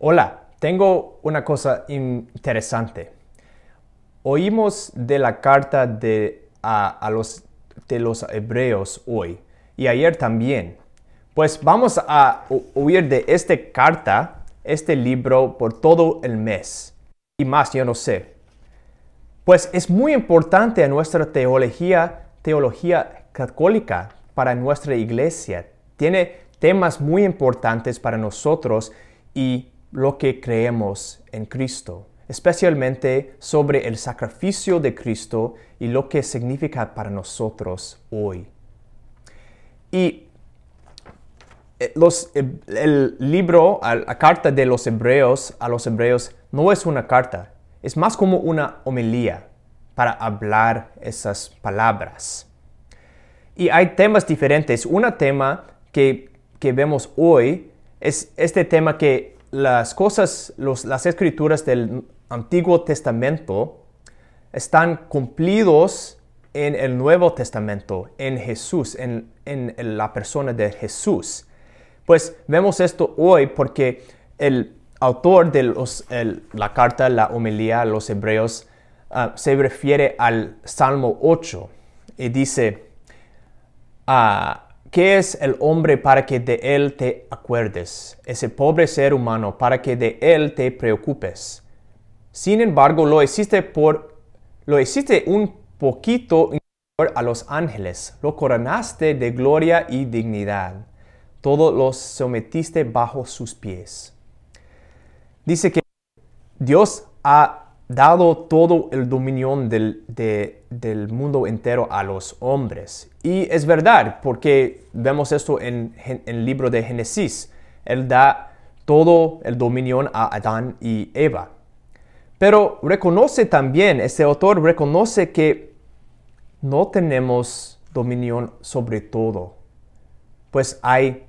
Hola, tengo una cosa interesante. Oímos de la carta de, a, los, de los hebreos hoy y ayer también. Pues vamos a oír de esta carta, este libro, por todo el mes. Y más, yo no sé. Pues es muy importante en nuestra teología, teología católica para nuestra iglesia. Tiene temas muy importantes para nosotros y lo que creemos en Cristo, especialmente sobre el sacrificio de Cristo y lo que significa para nosotros hoy. Y eh, los, eh, el libro, la carta de los hebreos a los hebreos no es una carta, es más como una homilía para hablar esas palabras. Y hay temas diferentes. Un tema que, que vemos hoy es este tema que las cosas, las escrituras del Antiguo Testamento están cumplidos en el Nuevo Testamento, en Jesús, en, la persona de Jesús. Pues vemos esto hoy porque el autor de la carta, la homilía a los hebreos, ah, se refiere al Salmo 8 y dice, ah, ¿Qué es el hombre para que de él te acuerdes? Ese pobre ser humano para que de él te preocupes. Sin embargo, lo hiciste por lo hiciste un poquito a los ángeles, lo coronaste de gloria y dignidad. Todos los sometiste bajo sus pies. Dice que Dios ha dado todo el dominio del, del, mundo entero a los hombres. Y es verdad, porque vemos esto en, el libro de Génesis. Él da todo el dominio a Adán y Eva. Pero reconoce también, este autor reconoce que no tenemos dominio sobre todo. Pues hay,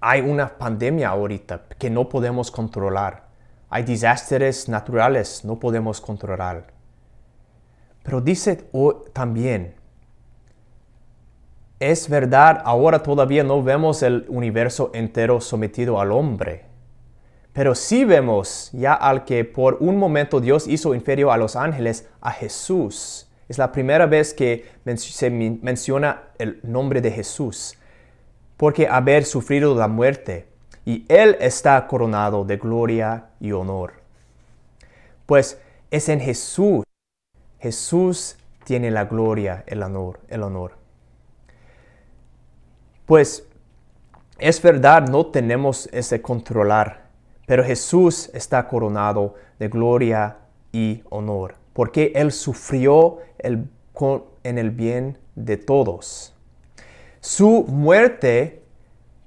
hay una pandemia ahorita que no podemos controlar. Hay desastres naturales, no podemos controlar. Pero dice también, es verdad, ahora todavía no vemos el universo entero sometido al hombre. Pero sí vemos ya al que por un momento Dios hizo inferior a los ángeles, a Jesús. Es la primera vez que se menciona el nombre de Jesús. Porque haber sufrido la muerte, y Él está coronado de gloria y honor. Pues es en Jesús. Jesús tiene la gloria, el honor, el honor. Pues es verdad, no tenemos ese controlar, pero Jesús está coronado de gloria y honor, porque Él sufrió en el bien de todos. Su muerte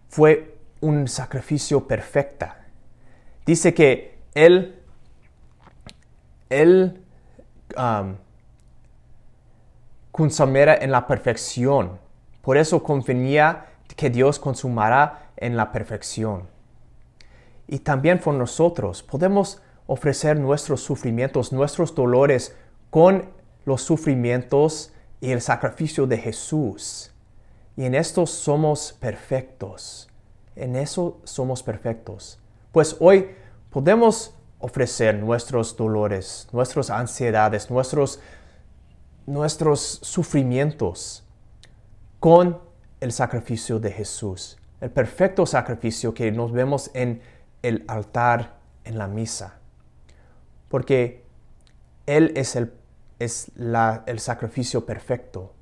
fue un sacrificio perfecta. Dice que Él, Él um, en la perfección. Por eso convenía que Dios consumara en la perfección. Y también por nosotros podemos ofrecer nuestros sufrimientos, nuestros dolores con los sufrimientos y el sacrificio de Jesús. Y en esto somos perfectos. En eso somos perfectos. Pues hoy podemos ofrecer nuestros dolores, nuestras ansiedades, nuestros, nuestros sufrimientos con el sacrificio de Jesús. El perfecto sacrificio que nos vemos en el altar, en la misa. Porque Él es el, es el sacrificio perfecto.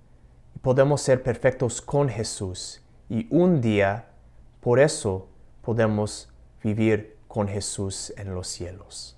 Podemos ser perfectos con Jesús. Y un día por eso podemos vivir con Jesús en los cielos.